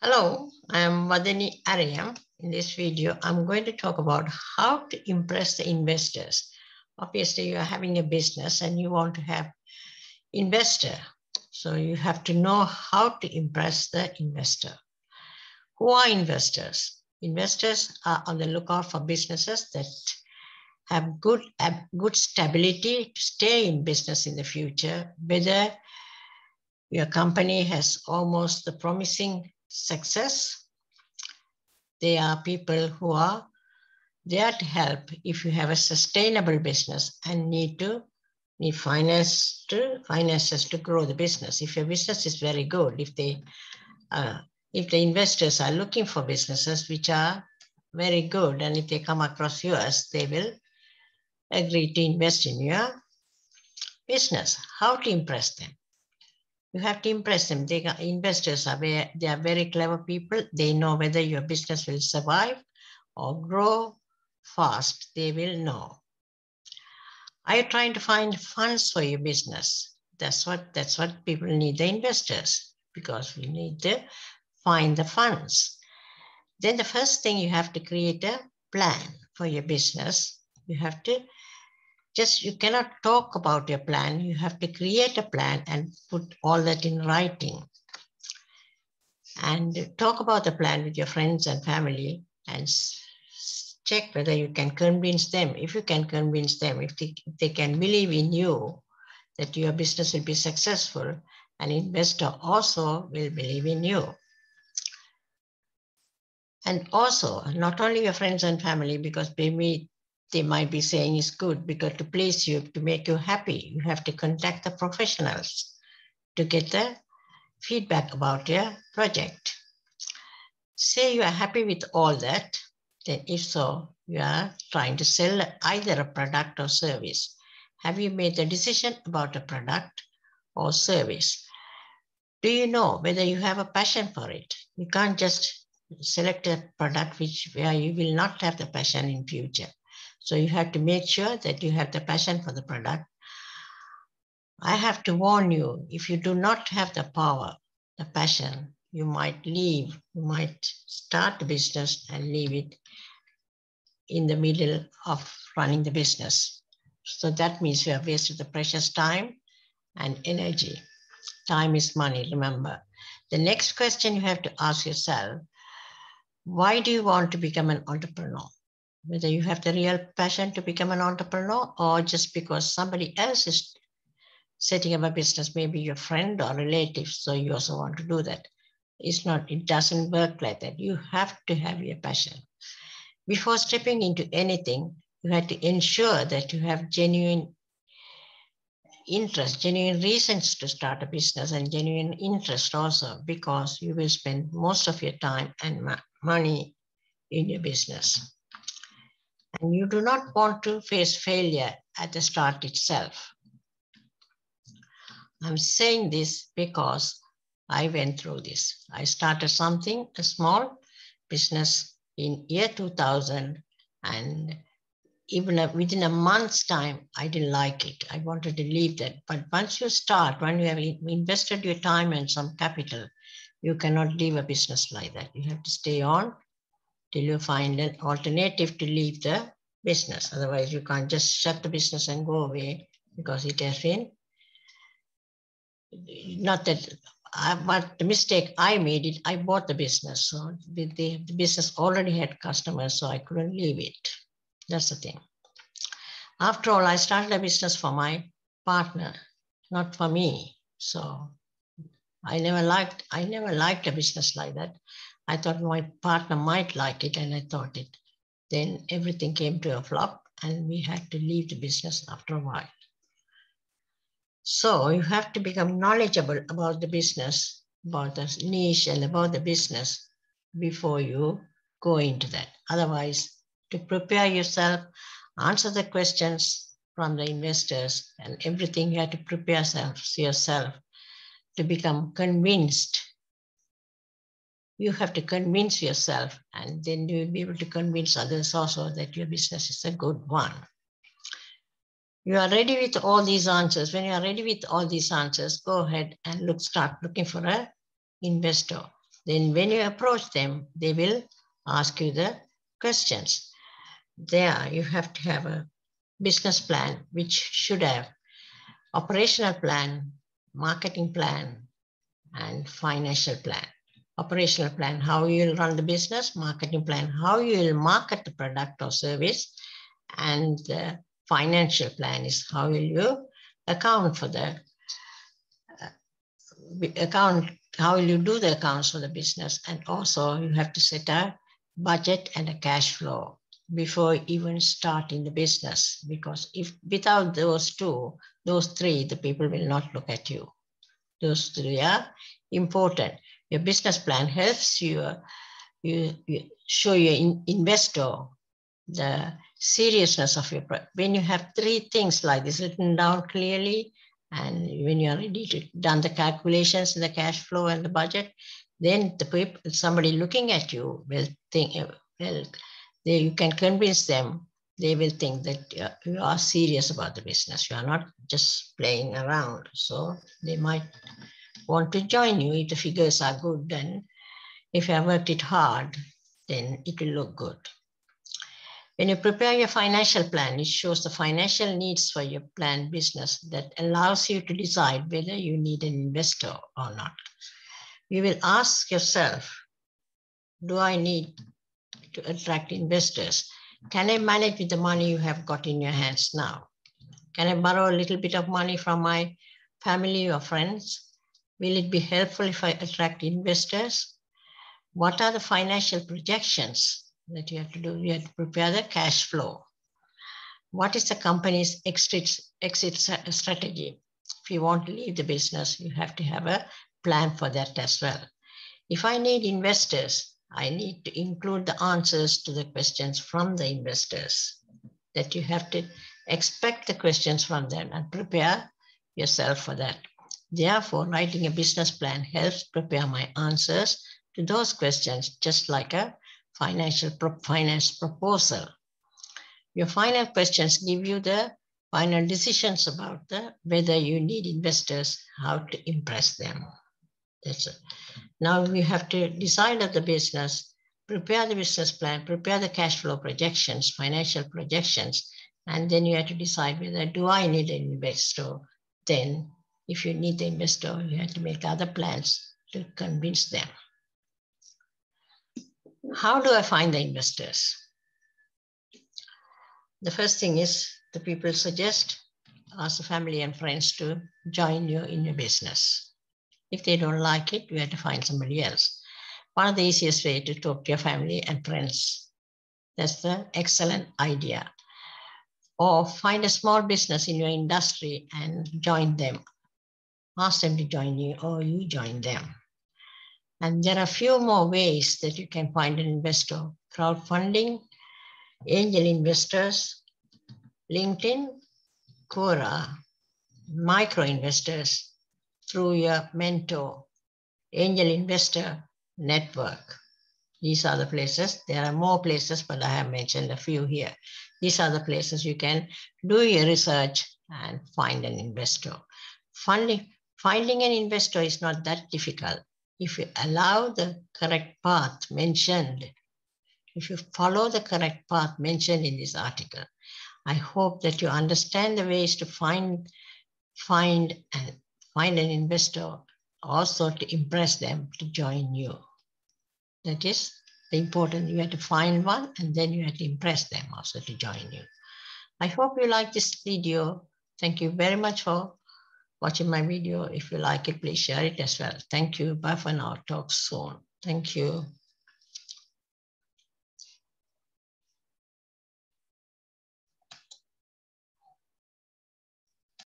Hello, I'm Vathani Ariyam. In this video, I'm going to talk about how to impress the investors. Obviously, you're having a business and you want to have investor. So you have to know how to impress the investor. Who are investors? Investors are on the lookout for businesses that have good, have good stability to stay in business in the future, whether your company has almost the promising success. They are people who are there to help if you have a sustainable business and need to need finance to finances to grow the business. If your business is very good, if they uh, if the investors are looking for businesses which are very good, and if they come across yours, they will agree to invest in your business. How to impress them? You have to impress them. They investors are very, they are very clever people. They know whether your business will survive or grow fast. They will know. Are you trying to find funds for your business? That's what that's what people need the investors because we need to find the funds. Then the first thing you have to create a plan for your business. You have to just you cannot talk about your plan. You have to create a plan and put all that in writing. And talk about the plan with your friends and family and check whether you can convince them. If you can convince them, if they, if they can believe in you, that your business will be successful, an investor also will believe in you. And also, not only your friends and family, because maybe they might be saying is good because to please you, to make you happy, you have to contact the professionals to get the feedback about your project. Say you are happy with all that, then if so, you are trying to sell either a product or service. Have you made a decision about a product or service? Do you know whether you have a passion for it? You can't just select a product which where you will not have the passion in future. So you have to make sure that you have the passion for the product. I have to warn you, if you do not have the power, the passion, you might leave, you might start the business and leave it in the middle of running the business. So that means you have wasted the precious time and energy. Time is money, remember. The next question you have to ask yourself, why do you want to become an entrepreneur? Whether you have the real passion to become an entrepreneur or just because somebody else is setting up a business, maybe your friend or relative, so you also want to do that. It's not, it doesn't work like that. You have to have your passion. Before stepping into anything, you have to ensure that you have genuine interest, genuine reasons to start a business and genuine interest also, because you will spend most of your time and money in your business and you do not want to face failure at the start itself. I'm saying this because I went through this. I started something, a small business in year 2000 and even a, within a month's time, I didn't like it. I wanted to leave that. But once you start, when you have invested your time and some capital, you cannot leave a business like that. You have to stay on till you find an alternative to leave the business. Otherwise, you can't just shut the business and go away because it has been not that I, but the mistake I made it, I bought the business. So the, the, the business already had customers, so I couldn't leave it. That's the thing. After all, I started a business for my partner, not for me. So I never liked, I never liked a business like that. I thought my partner might like it, and I thought it. Then everything came to a flop, and we had to leave the business after a while. So you have to become knowledgeable about the business, about the niche, and about the business before you go into that. Otherwise, to prepare yourself, answer the questions from the investors, and everything you have to prepare yourself to become convinced you have to convince yourself and then you'll be able to convince others also that your business is a good one. You are ready with all these answers. When you are ready with all these answers, go ahead and look, start looking for a investor. Then when you approach them, they will ask you the questions. There you have to have a business plan, which should have operational plan, marketing plan, and financial plan. Operational plan, how you will run the business, marketing plan, how you will market the product or service, and the financial plan is how will you account for the uh, account, how will you do the accounts for the business? And also you have to set a budget and a cash flow before even starting the business. Because if without those two, those three, the people will not look at you. Those three are important. Your business plan helps you, you, you show your in, investor the seriousness of your product. When you have three things like this written down clearly, and when you're ready to done the calculations the cash flow and the budget, then the people, somebody looking at you will think, well, they, you can convince them, they will think that you are serious about the business. You are not just playing around. So they might want to join you if the figures are good. And if you have worked it hard, then it will look good. When you prepare your financial plan, it shows the financial needs for your planned business that allows you to decide whether you need an investor or not. You will ask yourself, do I need to attract investors? Can I manage with the money you have got in your hands now? Can I borrow a little bit of money from my family or friends? Will it be helpful if I attract investors? What are the financial projections that you have to do. You have to prepare the cash flow. What is the company's exit, exit strategy? If you want to leave the business, you have to have a plan for that as well. If I need investors, I need to include the answers to the questions from the investors that you have to expect the questions from them and prepare yourself for that. Therefore, writing a business plan helps prepare my answers to those questions, just like a financial pro finance proposal. Your final questions give you the final decisions about the, whether you need investors, how to impress them. That's it. Now you have to decide on the business, prepare the business plan, prepare the cash flow projections, financial projections, and then you have to decide whether do I need an investor? Then if you need the investor, you have to make other plans to convince them. How do I find the investors? The first thing is the people suggest, ask the family and friends to join you in your business. If they don't like it, you have to find somebody else. One of the easiest way to talk to your family and friends. That's the excellent idea. Or find a small business in your industry and join them. Ask them to join you or you join them. And there are a few more ways that you can find an investor. Crowdfunding, angel investors, LinkedIn, Quora, micro investors through your mentor, angel investor network. These are the places. There are more places, but I have mentioned a few here. These are the places you can do your research and find an investor. Funding, finding an investor is not that difficult if you allow the correct path mentioned, if you follow the correct path mentioned in this article, I hope that you understand the ways to find, find and find an investor also to impress them to join you. That is the important, you have to find one and then you have to impress them also to join you. I hope you like this video. Thank you very much for watching my video. If you like it, please share it as well. Thank you. Bye for now. Talk soon. Thank you.